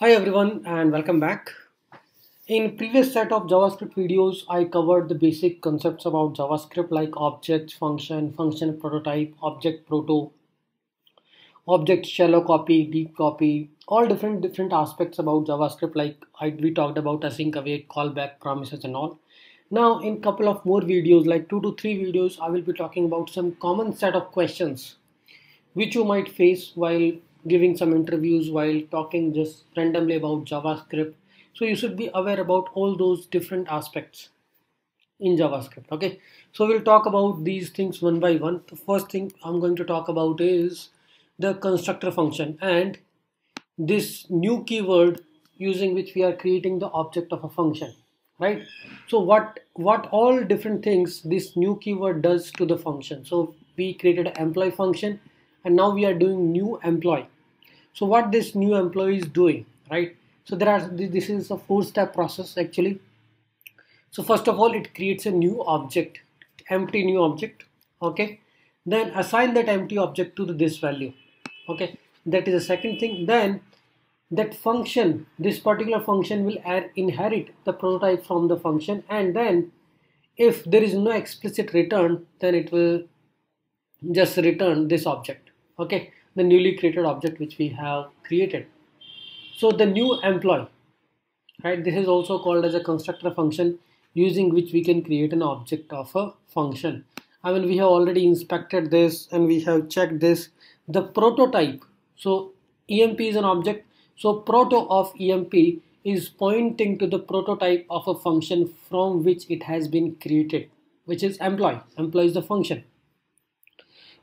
Hi everyone and welcome back. In previous set of JavaScript videos, I covered the basic concepts about JavaScript like object, function, function prototype, object proto, object shallow copy, deep copy, all different different aspects about JavaScript like I, we talked about async await, callback, promises and all. Now in couple of more videos like two to three videos, I will be talking about some common set of questions which you might face while giving some interviews while talking just randomly about JavaScript. So you should be aware about all those different aspects in JavaScript. Okay, so we'll talk about these things one by one. The first thing I'm going to talk about is the constructor function and this new keyword using which we are creating the object of a function right so what what all different things this new keyword does to the function so we created an employee function and now we are doing new employee. So what this new employee is doing right? So there are this is a four step process actually. So first of all it creates a new object empty new object okay? Then assign that empty object to this value okay? That is the second thing. Then that function this particular function will inherit the prototype from the function. And then if there is no explicit return then it will just return this object okay the newly created object which we have created. So the new employee right this is also called as a constructor function using which we can create an object of a function. I mean we have already inspected this and we have checked this. The prototype so emp is an object. So proto of emp is pointing to the prototype of a function from which it has been created which is employee. Employee is the function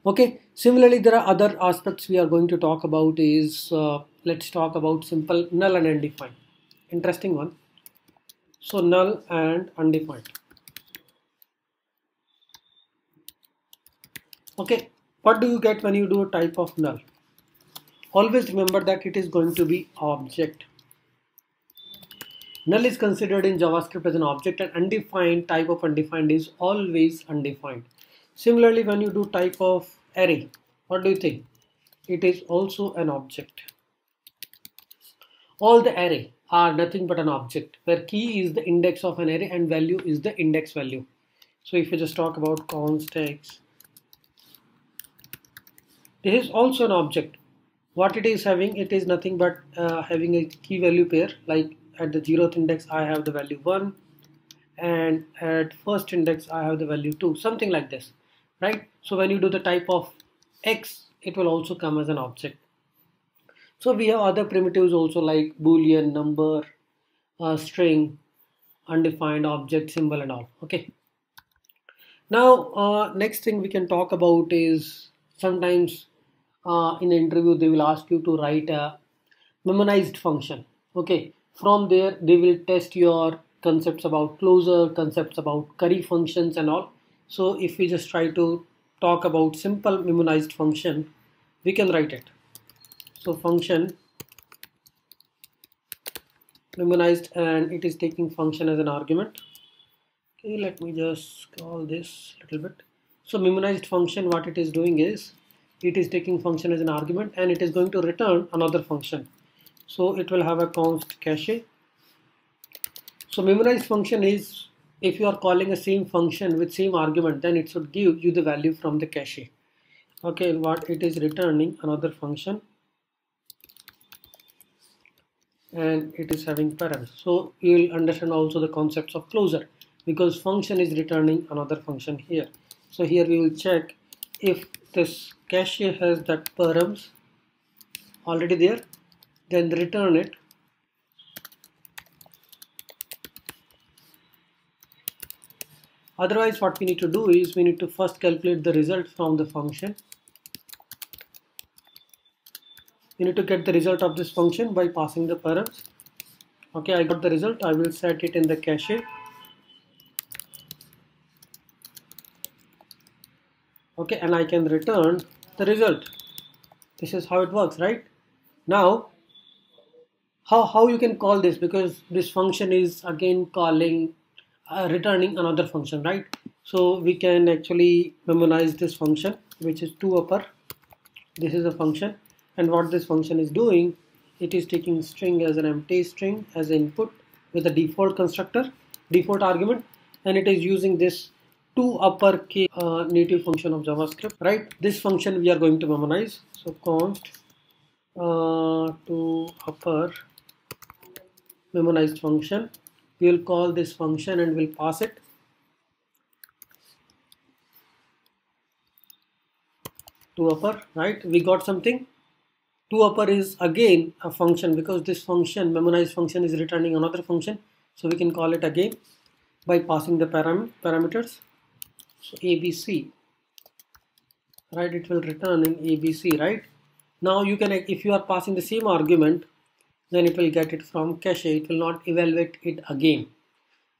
okay similarly there are other aspects we are going to talk about is uh, let's talk about simple null and undefined. Interesting one. So null and undefined. Okay what do you get when you do a type of null? Always remember that it is going to be object. Null is considered in javascript as an object and undefined type of undefined is always undefined. Similarly, when you do type of array, what do you think? It is also an object. All the array are nothing but an object where key is the index of an array and value is the index value. So if you just talk about const x, this is also an object. What it is having, it is nothing but uh, having a key value pair like at the zeroth index I have the value 1 and at first index I have the value 2 something like this right? So when you do the type of x it will also come as an object. So we have other primitives also like boolean number uh, string undefined object symbol and all okay? Now uh, next thing we can talk about is sometimes uh, in interview they will ask you to write a memoized function okay? From there they will test your concepts about closure concepts about curry functions and all so if we just try to talk about simple memoized function, we can write it. So function memoized and it is taking function as an argument. Okay, let me just call this a little bit. So memoized function, what it is doing is it is taking function as an argument and it is going to return another function. So it will have a const cache. So memoized function is if you are calling a same function with same argument then it should give you the value from the cache. Okay what it is returning another function. And it is having params so you will understand also the concepts of closure because function is returning another function here. So here we will check if this cache has that params already there then return it Otherwise, what we need to do is we need to first calculate the result from the function. We need to get the result of this function by passing the params. Okay, I got the result. I will set it in the cache. Okay, and I can return the result. This is how it works, right? Now, how, how you can call this because this function is again calling uh, returning another function right? So we can actually memoize this function which is to upper. This is a function. And what this function is doing it is taking string as an empty string as input with a default constructor default argument. And it is using this to uppercase uh, native function of javascript right? This function we are going to memoize. So const uh, to upper memoized function we will call this function and we'll pass it. To upper right? We got something. To upper is again a function because this function memoized function is returning another function. So we can call it again by passing the param parameters. So abc right? It will return in abc right? Now you can if you are passing the same argument then it will get it from cache it will not evaluate it again.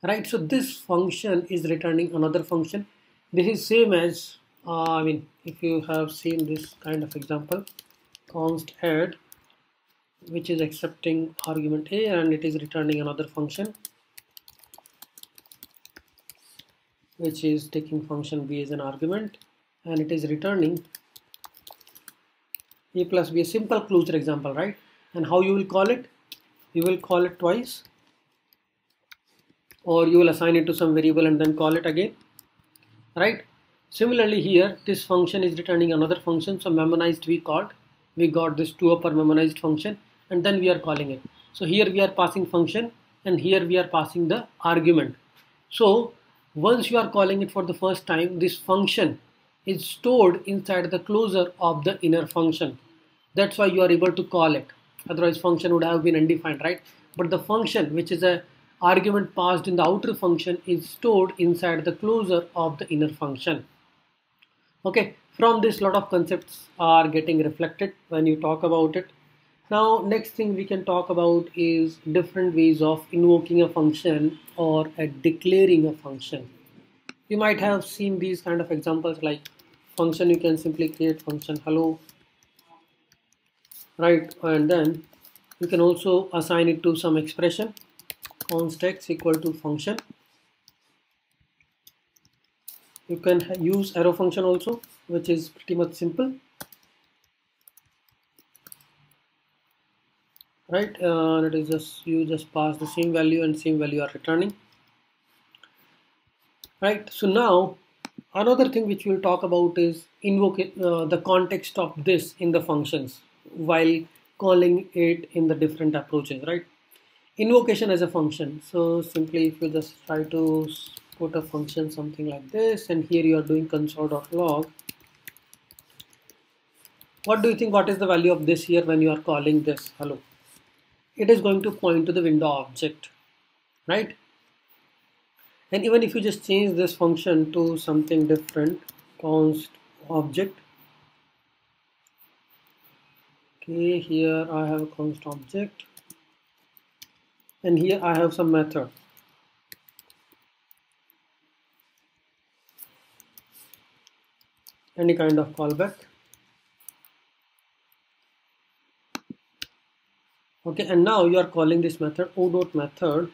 Right? So this function is returning another function. This is same as uh, I mean if you have seen this kind of example const add which is accepting argument a and it is returning another function which is taking function b as an argument and it is returning a plus b. A simple closure example right and how you will call it you will call it twice or you will assign it to some variable and then call it again right Similarly here, this function is returning another function. So memoized we called, we got this to upper memorized function and then we are calling it. So here we are passing function and here we are passing the argument. So once you are calling it for the first time, this function is stored inside the closure of the inner function. That's why you are able to call it. Otherwise function would have been undefined, right? But the function, which is a argument passed in the outer function is stored inside the closure of the inner function. Okay from this lot of concepts are getting reflected when you talk about it. Now next thing we can talk about is different ways of invoking a function or a declaring a function. You might have seen these kind of examples like function you can simply create function hello right and then you can also assign it to some expression const x equal to function. You can use arrow function also which is pretty much simple. Right uh, it is just you just pass the same value and same value are returning. Right so now another thing which we'll talk about is invoke uh, the context of this in the functions while calling it in the different approaches right? Invocation as a function. So simply if you just try to put a function something like this and here you are doing console.log what do you think what is the value of this here when you are calling this? Hello. It is going to point to the window object right? And even if you just change this function to something different const object okay here I have a const object. And here I have some method any kind of callback. Okay and now you are calling this method o dot method.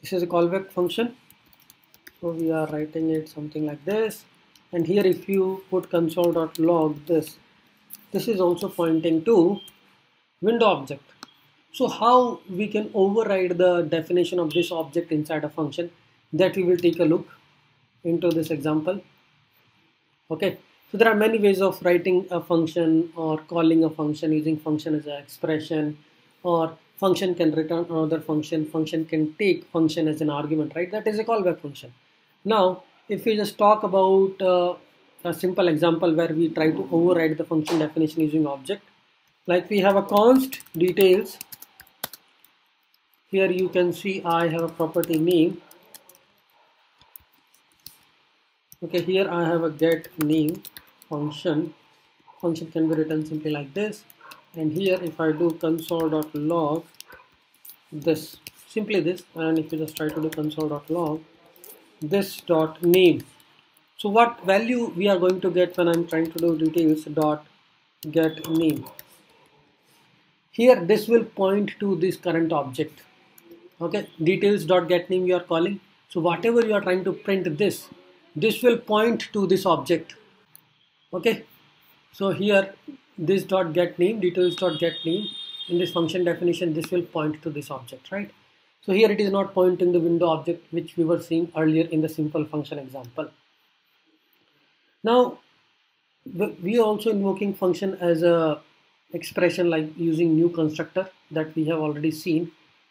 This is a callback function. So we are writing it something like this. And here if you put console.log this this is also pointing to window object. So how we can override the definition of this object inside a function that we will take a look into this example. Okay. So there are many ways of writing a function or calling a function using function as an expression or function can return another function function can take function as an argument right? That is a callback function. Now if we just talk about uh, a simple example where we try to override the function definition using object. Like we have a const details. Here you can see I have a property name. Okay here I have a get name function. Function can be written simply like this. And here if I do console.log this simply this. And if you just try to do console.log this dot name so what value we are going to get when I'm trying to do details dot get name? Here this will point to this current object. Okay? Details dot get name you are calling. So whatever you are trying to print this this will point to this object. Okay? So here this dot get name details dot get name in this function definition this will point to this object right? So here it is not pointing the window object which we were seeing earlier in the simple function example now we are also invoking function as a expression like using new constructor that we have already seen.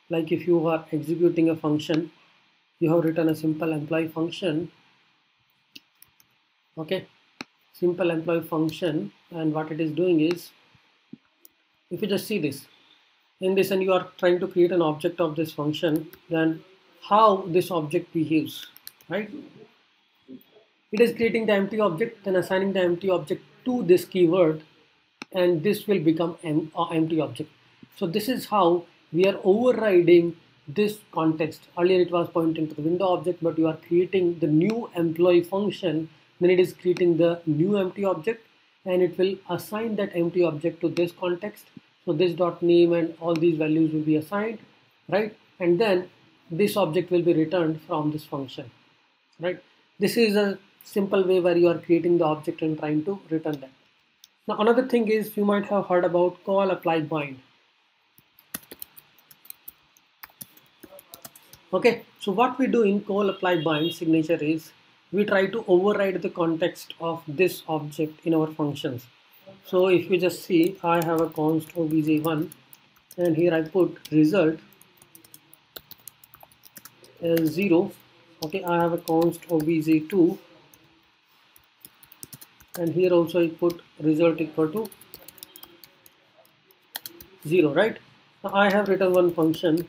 Like if you are executing a function you have written a simple employee function. Okay? Simple employee function and what it is doing is if you just see this in this and you are trying to create an object of this function then how this object behaves right it is creating the empty object and assigning the empty object to this keyword and this will become an uh, empty object. So this is how we are overriding this context. Earlier it was pointing to the window object but you are creating the new employee function. Then it is creating the new empty object and it will assign that empty object to this context. So this dot name and all these values will be assigned right? And then this object will be returned from this function right? This is a simple way where you are creating the object and trying to return that now another thing is you might have heard about call apply bind okay so what we do in call apply bind signature is we try to override the context of this object in our functions. So if you just see, I have a const obj1 and here I put result as 0. Okay, I have a const obj2 and here also I put result equal to 0, right? Now I have written one function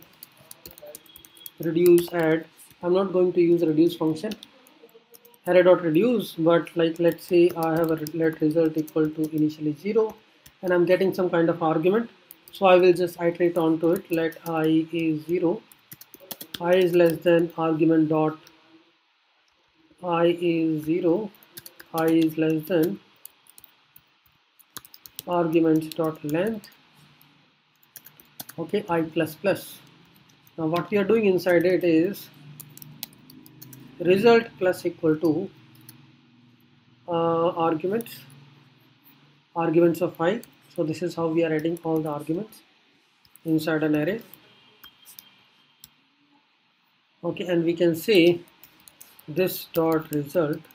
reduce add. I'm not going to use reduce function. Array dot reduce but like let's say I have a let result equal to initially 0 and I'm getting some kind of argument. So I will just iterate onto it. Let i is 0 i is less than argument dot i is 0 i is less than arguments dot length. Okay i plus plus. Now what we are doing inside it is result plus equal to uh, arguments arguments of i. So this is how we are adding all the arguments inside an array. Okay and we can say this dot result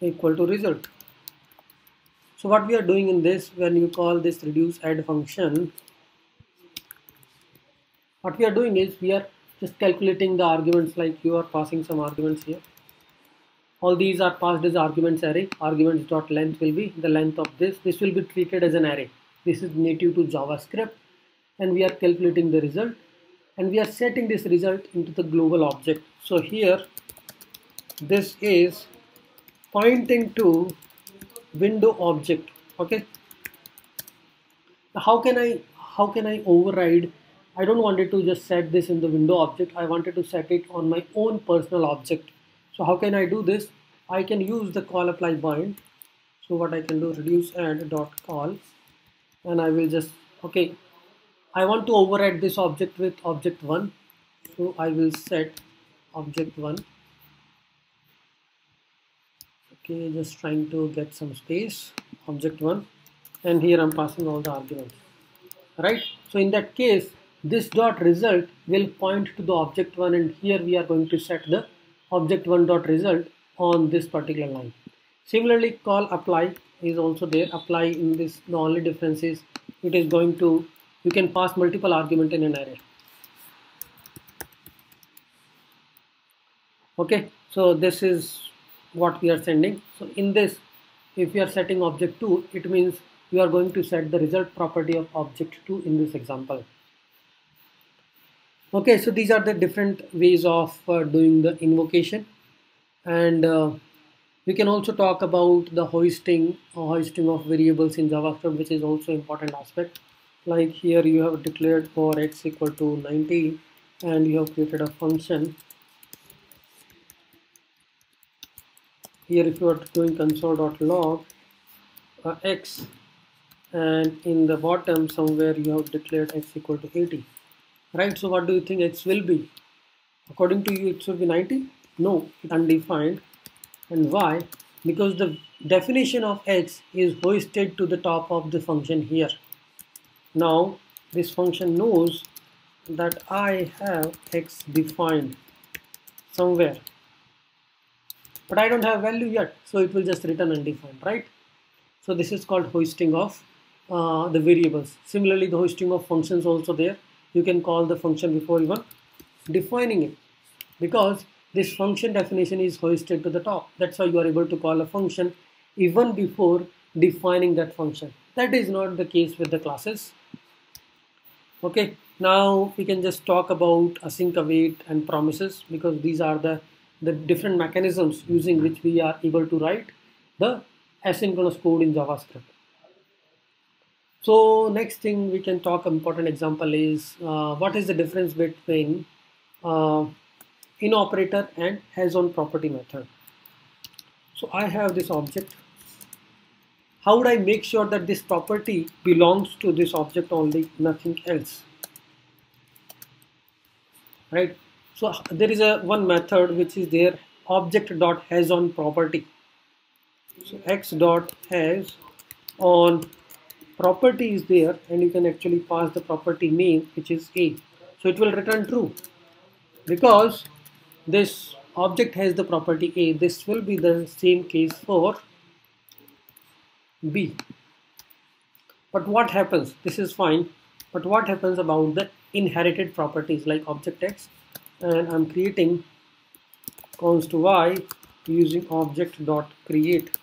equal to result. So what we are doing in this when you call this reduce add function what we are doing is we are just calculating the arguments like you are passing some arguments here. All these are passed as arguments array. Arguments dot length will be the length of this. This will be treated as an array. This is native to javascript and we are calculating the result. And we are setting this result into the global object. So here this is pointing to window object okay how can i how can i override I don't want it to just set this in the window object. I wanted to set it on my own personal object. So how can I do this? I can use the call apply bind. So what I can do reduce add dot call and I will just okay I want to override this object with object 1 so I will set object 1 okay just trying to get some space object 1 and here I'm passing all the arguments. Right? So in that case this dot result will point to the object one and here we are going to set the object one dot result on this particular line. Similarly call apply is also there. Apply in this the only difference is it is going to you can pass multiple argument in an array. Okay? So this is what we are sending. So in this if we are setting object 2 it means you are going to set the result property of object 2 in this example. Okay so these are the different ways of uh, doing the invocation. And uh, we can also talk about the hoisting uh, hoisting of variables in javascript which is also important aspect. Like here you have declared for x equal to 90 and you have created a function here if you are doing console.log uh, x and in the bottom somewhere you have declared x equal to 80 right so what do you think x will be? According to you it should be 90 no it's undefined. And why? Because the definition of x is hoisted to the top of the function here. Now this function knows that I have x defined somewhere but I don't have value yet so it will just return undefined right? So this is called hoisting of uh, the variables. Similarly the hoisting of functions also there. You can call the function before even defining it. Because this function definition is hoisted to the top. That's why you are able to call a function even before defining that function. That is not the case with the classes. Okay now we can just talk about async await and promises because these are the the different mechanisms using which we are able to write the asynchronous code in javascript so next thing we can talk important example is uh, what is the difference between uh, in operator and has own property method. So I have this object. How would I make sure that this property belongs to this object only, nothing else? Right. So there is a one method which is there object dot has own property. So x dot has own property is there and you can actually pass the property name which is a. So it will return true because this object has the property A, this will be the same case for B. But what happens? This is fine. But what happens about the inherited properties like object X and I'm creating const Y using object dot create.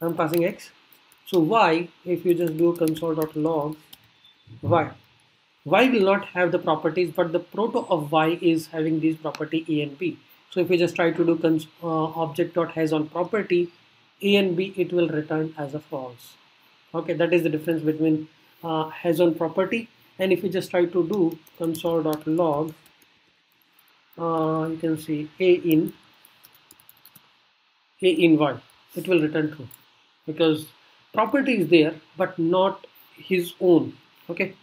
I'm passing X. So Y, if you just do console dot log Y, y will not have the properties but the proto of y is having these property a and b so if we just try to do uh, object dot has own property a and b it will return as a false okay that is the difference between uh, has own property and if we just try to do console dot log uh, you can see a in a in y it will return true because property is there but not his own okay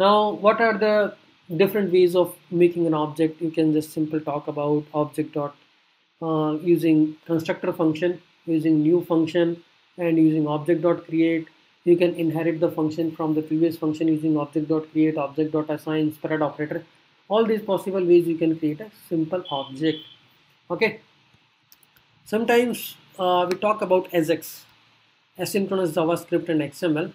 now, what are the different ways of making an object? You can just simple talk about object dot uh, using constructor function, using new function, and using object dot create. You can inherit the function from the previous function using object dot create, object dot assign, spread operator. All these possible ways you can create a simple object. Okay. Sometimes uh, we talk about AJAX, asynchronous JavaScript and XML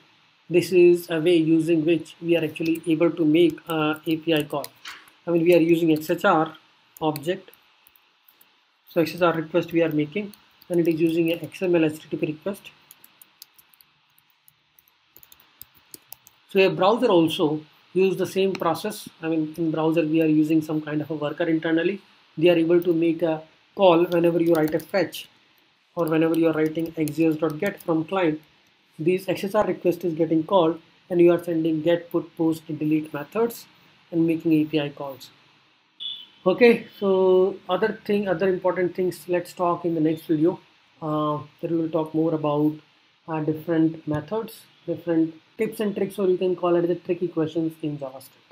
this is a way using which we are actually able to make a API call. I mean, we are using XHR object. So XHR request we are making and it is using an XML HTTP request. So a browser also use the same process. I mean, in browser we are using some kind of a worker internally. They are able to make a call whenever you write a fetch or whenever you are writing axios.get from client these XHR request is getting called and you are sending get, put, post, delete methods and making API calls. Okay, so other thing, other important things, let's talk in the next video. Uh, we will talk more about uh, different methods, different tips and tricks, or you can call it the tricky questions in JavaScript.